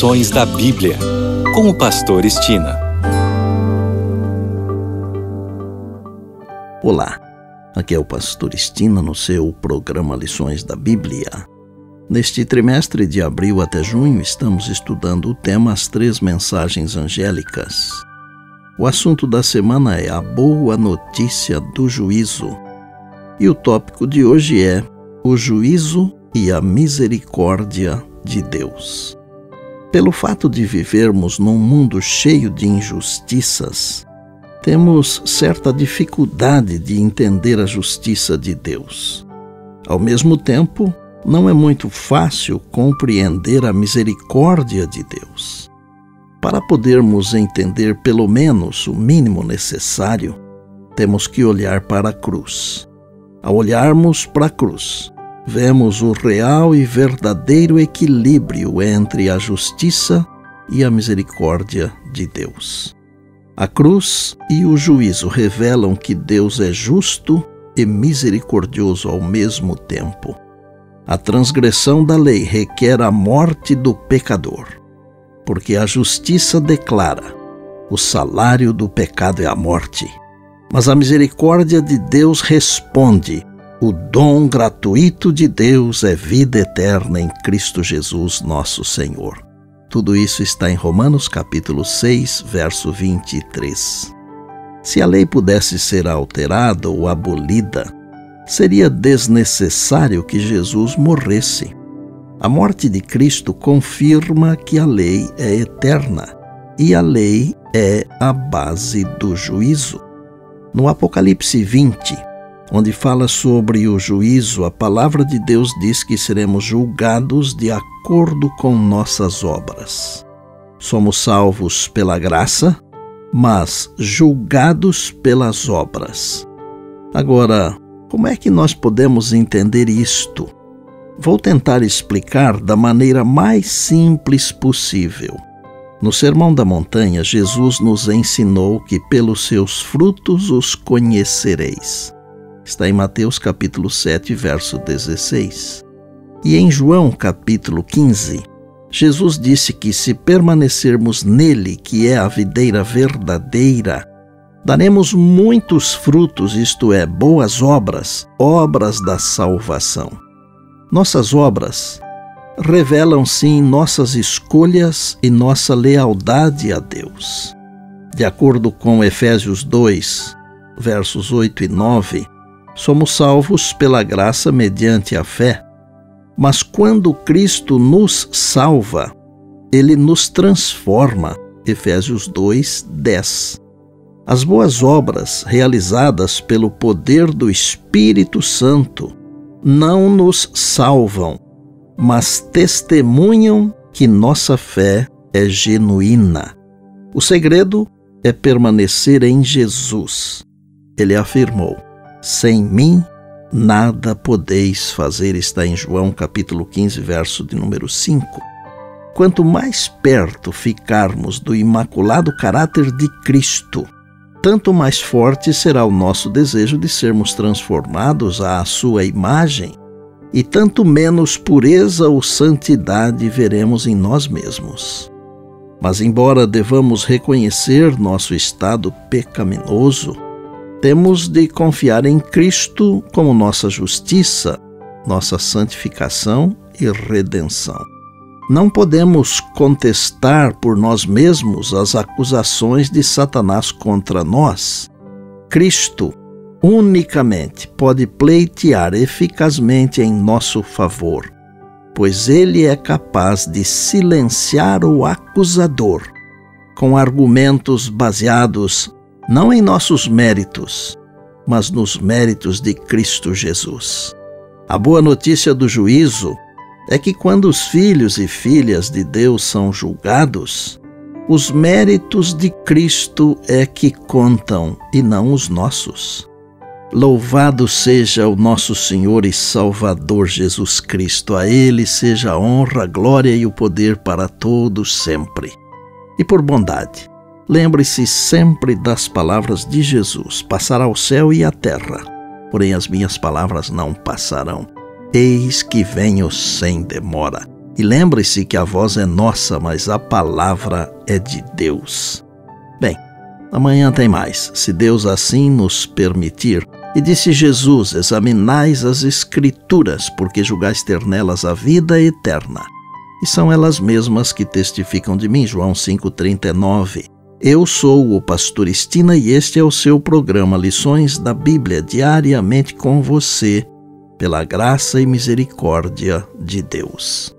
Lições da Bíblia, com o Pastor Estina. Olá, aqui é o Pastor Estina no seu programa Lições da Bíblia. Neste trimestre de abril até junho, estamos estudando o tema As Três Mensagens Angélicas. O assunto da semana é a boa notícia do juízo. E o tópico de hoje é o juízo e a misericórdia de Deus. Pelo fato de vivermos num mundo cheio de injustiças, temos certa dificuldade de entender a justiça de Deus. Ao mesmo tempo, não é muito fácil compreender a misericórdia de Deus. Para podermos entender pelo menos o mínimo necessário, temos que olhar para a cruz. Ao olharmos para a cruz, vemos o real e verdadeiro equilíbrio entre a justiça e a misericórdia de Deus. A cruz e o juízo revelam que Deus é justo e misericordioso ao mesmo tempo. A transgressão da lei requer a morte do pecador, porque a justiça declara: o salário do pecado é a morte. Mas a misericórdia de Deus responde: o dom gratuito de Deus é vida eterna em Cristo Jesus, nosso Senhor. Tudo isso está em Romanos capítulo 6, verso 23. Se a lei pudesse ser alterada ou abolida, seria desnecessário que Jesus morresse. A morte de Cristo confirma que a lei é eterna e a lei é a base do juízo. No Apocalipse 20, onde fala sobre o juízo, a palavra de Deus diz que seremos julgados de acordo com nossas obras. Somos salvos pela graça, mas julgados pelas obras. Agora, como é que nós podemos entender isto? Vou tentar explicar da maneira mais simples possível. No Sermão da Montanha, Jesus nos ensinou que pelos seus frutos os conhecereis. Está em Mateus capítulo 7, verso 16. E em João capítulo 15, Jesus disse que se permanecermos nele, que é a videira verdadeira, daremos muitos frutos, isto é, boas obras, obras da salvação. Nossas obras revelam sim nossas escolhas e nossa lealdade a Deus. De acordo com Efésios 2, versos 8 e 9, Somos salvos pela graça mediante a fé. Mas quando Cristo nos salva, ele nos transforma. Efésios 2, 10. As boas obras realizadas pelo poder do Espírito Santo não nos salvam, mas testemunham que nossa fé é genuína. O segredo é permanecer em Jesus. Ele afirmou: sem mim nada podeis fazer, está em João capítulo 15, verso de número 5. Quanto mais perto ficarmos do imaculado caráter de Cristo, tanto mais forte será o nosso desejo de sermos transformados à sua imagem, e tanto menos pureza ou santidade veremos em nós mesmos. Mas, embora devamos reconhecer nosso estado pecaminoso, temos de confiar em Cristo como nossa justiça, nossa santificação e redenção. Não podemos contestar por nós mesmos as acusações de Satanás contra nós. Cristo unicamente pode pleitear eficazmente em nosso favor, pois ele é capaz de silenciar o acusador com argumentos baseados não em nossos méritos, mas nos méritos de Cristo Jesus. A boa notícia do juízo é que quando os filhos e filhas de Deus são julgados, os méritos de Cristo é que contam e não os nossos. Louvado seja o nosso Senhor e Salvador Jesus Cristo. A Ele seja a honra, a glória e o poder para todos sempre. E por bondade, Lembre-se sempre das palavras de Jesus: passará o céu e a terra, porém as minhas palavras não passarão. Eis que venho sem demora. E lembre-se que a voz é nossa, mas a palavra é de Deus. Bem, amanhã tem mais, se Deus assim nos permitir. E disse Jesus: Examinais as Escrituras, porque julgais ter nelas a vida eterna. E são elas mesmas que testificam de mim. João 5,39. Eu sou o Pastor Estina e este é o seu programa Lições da Bíblia, diariamente com você, pela graça e misericórdia de Deus.